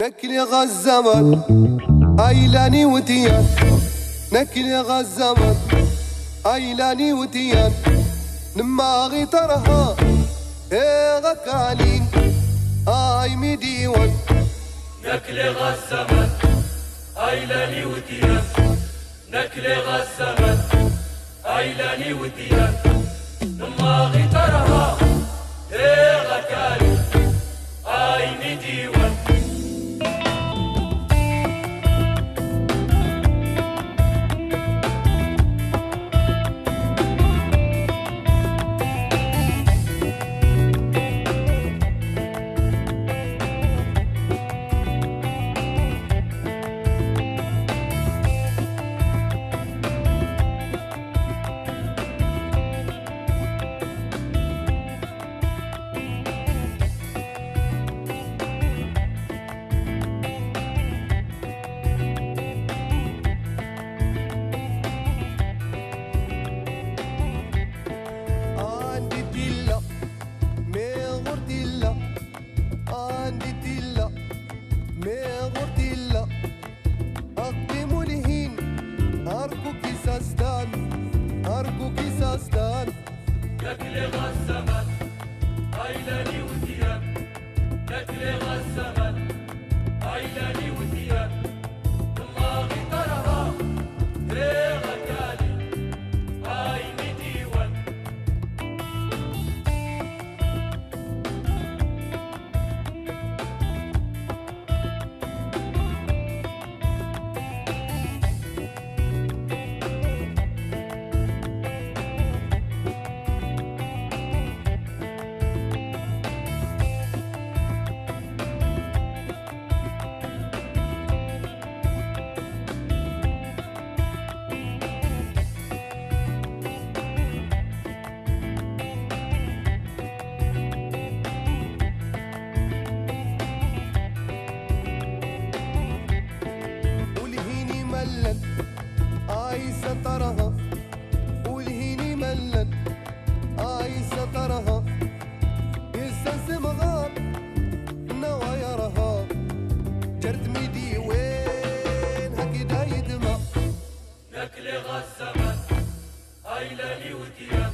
نكلي غزمت ايلاني وتيان نكلي غزمت ايلاني وتيان نما ترها إيه غكالين اي مديون نكلي غزمت ايلاني وتيان نكلي غزمت ايلاني وتيان نما ترها إيه غكالين اي مديون morti ملل. عايزة ترها والهيني ملل. عايزة ترها يستسم غاب نوايا رها جرد ميدي وين؟ هكذا يدمع. نكلي غزمت ايلاني وتيان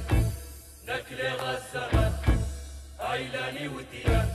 نكلي غزمت ايلاني وتيان